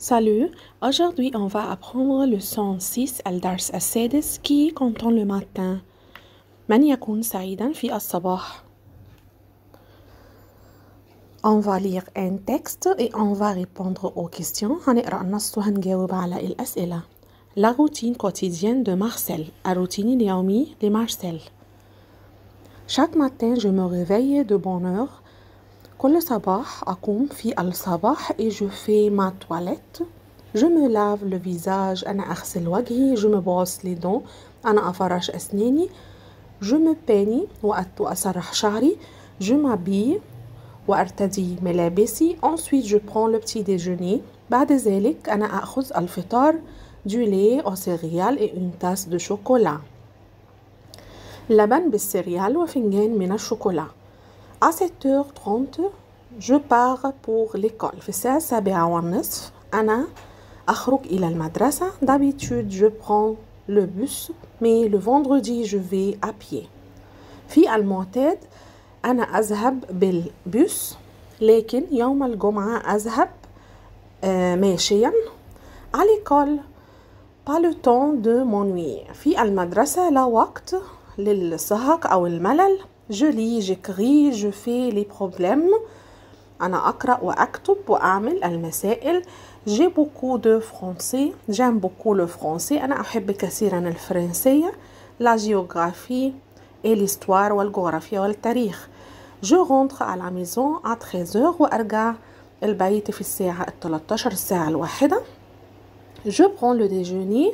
Salut, aujourd'hui on va apprendre le son 6 الدرس السادس qui contient le matin من يكون سعيدا في الصباح On va lire un texte et on va répondre aux questions هنقرأ النص وهنجاوب على الأسئلة La routine quotidienne de Marcel الروتين اليومي لمارسيل Chaque matin je me réveille de bonne heure كل صباح أقوم في الصباح et je fais ma toilette je me lave le visage أنا أغسل وجهي je me brosse les dents أنا أفرش أسناني je me peigne وأسرح شعري je m'habille وأرتدي ملابسي ensuite je prends le petit déjeuner بعد ذلك أنا أخذ الفطار du lait au céréales et une tasse de chocolat لبن بالسريال وفنجان من الشوكولا à 7h30 جو باغ بور ليكول في الساعة السابعة والنصف أنا أخرج إلى المدرسة دابيتود جو برون لو بوس مي لو فوندردي جو في أبيي في المعتاد أنا أذهب بالبوس لكن يوم الجمعة أذهب آه ماشيا عليكول با لو طون دو مونوي في المدرسة لا وقت للسهق أو الملل je lis, j'écris, je fais les problèmes أنا أقرأ وأكتب وأعمل المسائل j'ai beaucoup de français j'aime beaucoup le français أنا أحب كثيرا الفرنسية la géographie et l'histoire والجغرافيا والتاريخ je rentre à la maison à 13h وأرجع البيت في الساعة 13 الساعة الواحدة je prends le déjeuner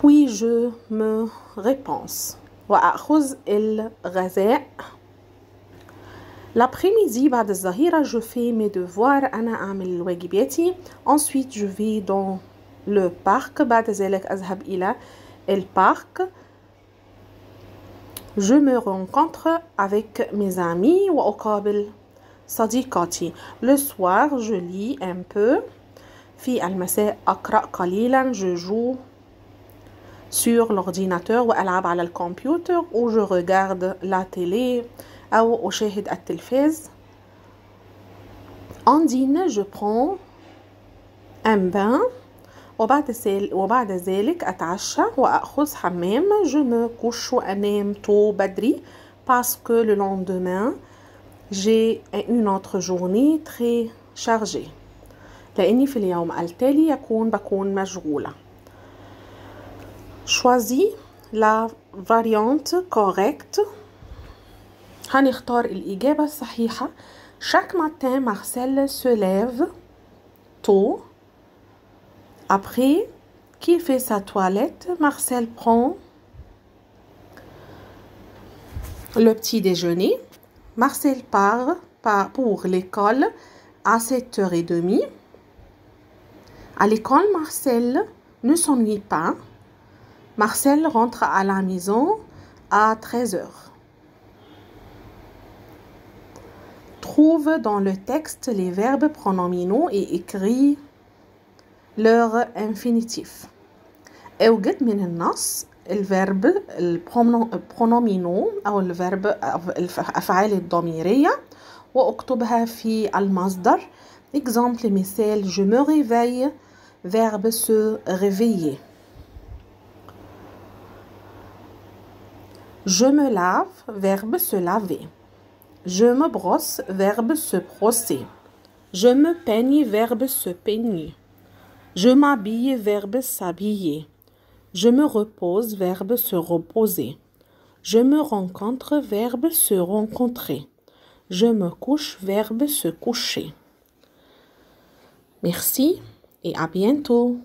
puis je me repense وأخذ الغذاء L'après-midi بعد الظهيرة je fais mes devoirs أنا أعمل واجباتي ensuite je vais dans le parc بعد ذلك أذهب إلى البارك je me rencontre avec mes amis وأقابل صديقاتي le soir je lis un peu في المساء أقرأ قليلا je joue sur l'ordinateur وألعب على الكمبيوتر ou je regarde la télé أو أشاهد التلفاز En dîner, je prends un bain وبعد وبعد ذلك أتعشى وأخذ حمام je me couche وأنام tôt بدري parce que le lendemain j'ai une autre journée très chargée لأني في اليوم التالي يكون بكون مشغولة choisis la variante correcte هنختار الإجابة الصحيحة chaque matin Marcel se lève tôt après qu'il fait sa toilette Marcel prend le petit déjeuner Marcel part, part pour l'école à 7h30 à l'école Marcel ne s'ennuie pas Marcel rentre à la maison à 13h. Trouve dans le texte les verbes pronominaux et écris leur infinitif. اوجد من النص الفيرب البرونومينو أو الفيرب الأفعال الضميرية واكتبها في المصدر exemple مثال je me réveille verbe se réveiller Je me lave, verbe se laver. Je me brosse, verbe se brosser. Je me peigne, verbe se peigner. Je m'habille, verbe s'habiller. Je me repose, verbe se reposer. Je me rencontre, verbe se rencontrer. Je me couche, verbe se coucher. Merci et à bientôt.